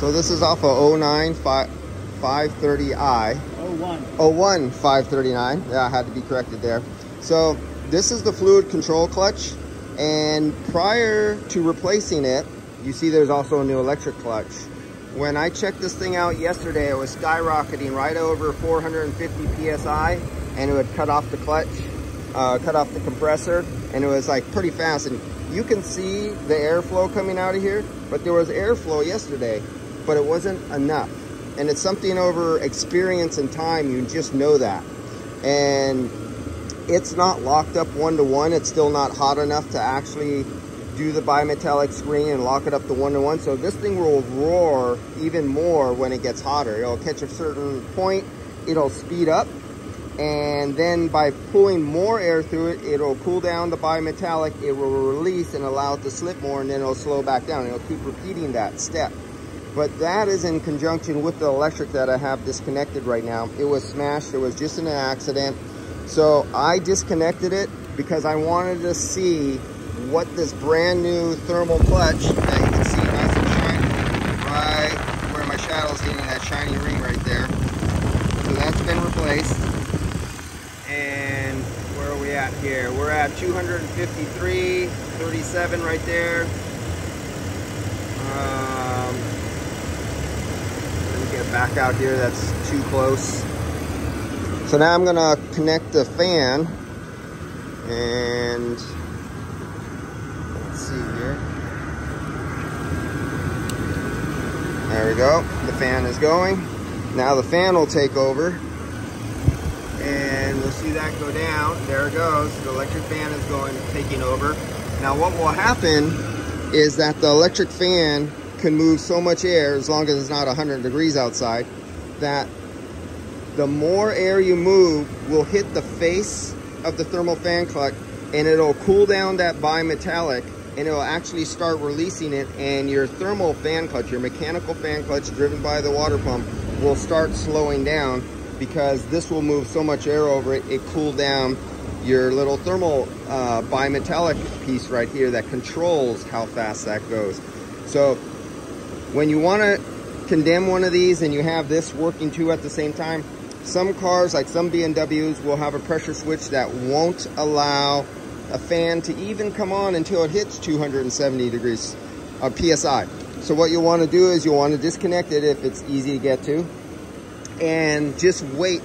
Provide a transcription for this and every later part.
So this is off of 09 530i. 01. 01 539. Yeah, I had to be corrected there. So this is the fluid control clutch. And prior to replacing it, you see there's also a new electric clutch. When I checked this thing out yesterday, it was skyrocketing right over 450 PSI and it would cut off the clutch, uh, cut off the compressor, and it was like pretty fast. And you can see the airflow coming out of here, but there was airflow yesterday, but it wasn't enough. And it's something over experience and time, you just know that. And it's not locked up one-to-one. It's still not hot enough to actually do the bimetallic screen and lock it up to one-to-one. -one. So this thing will roar even more when it gets hotter. It'll catch a certain point, it'll speed up, and then by pulling more air through it, it'll cool down the bimetallic, it will release and allow it to slip more, and then it'll slow back down. It'll keep repeating that step. But that is in conjunction with the electric that I have disconnected right now. It was smashed, it was just an accident. So I disconnected it because I wanted to see what this brand new thermal clutch that you can see nice and shiny right where my shadow's hitting that shiny ring right there. So that's been replaced. And where are we at here? We're at 253, 37 right there. Get back out here, that's too close. So now I'm gonna connect the fan and let's see here. There we go, the fan is going. Now the fan will take over and we'll see that go down. There it goes, the electric fan is going, taking over. Now what will happen is that the electric fan can move so much air as long as it's not 100 degrees outside that the more air you move will hit the face of the thermal fan clutch and it'll cool down that bimetallic and it'll actually start releasing it and your thermal fan clutch, your mechanical fan clutch driven by the water pump will start slowing down because this will move so much air over it, it cooled down your little thermal uh, bimetallic piece right here that controls how fast that goes. So when you want to condemn one of these and you have this working too at the same time, some cars, like some BMWs, will have a pressure switch that won't allow a fan to even come on until it hits 270 degrees of PSI. So what you'll want to do is you'll want to disconnect it if it's easy to get to and just wait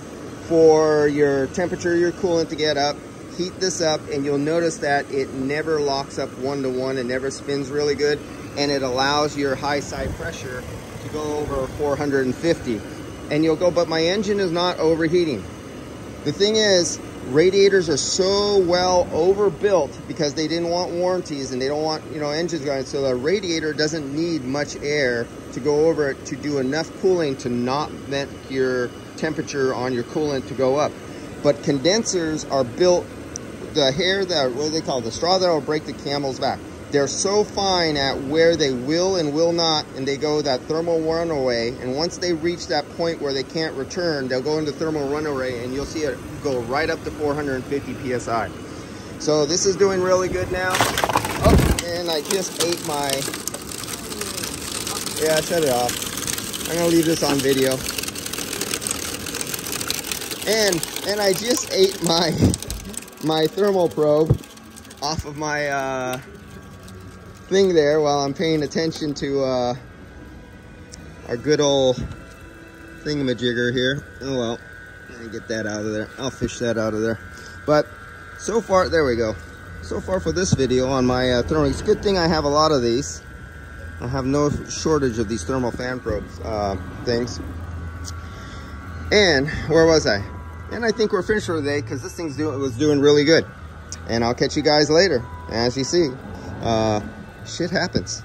for your temperature, your coolant to get up, heat this up, and you'll notice that it never locks up one to one, it never spins really good, and it allows your high side pressure to go over 450 and you'll go, but my engine is not overheating. The thing is, radiators are so well overbuilt because they didn't want warranties and they don't want, you know, engines going. So the radiator doesn't need much air to go over it to do enough cooling to not vent your temperature on your coolant to go up. But condensers are built, the hair that, what do they call it? The straw that will break the camel's back. They're so fine at where they will and will not, and they go that thermal runaway. And once they reach that point where they can't return, they'll go into thermal runaway, and you'll see it go right up to 450 psi. So this is doing really good now. Oh, and I just ate my. Yeah, I shut it off. I'm gonna leave this on video. And and I just ate my my thermal probe off of my. Uh, thing there while I'm paying attention to uh, our good old thingamajigger here. Oh well, let me get that out of there. I'll fish that out of there. But so far, there we go. So far for this video on my uh, thermal, it's a good thing I have a lot of these. I have no shortage of these thermal fan probes uh, things. And where was I? And I think we're finished for the day because this thing's doing was doing really good. And I'll catch you guys later. As you see, uh, shit happens.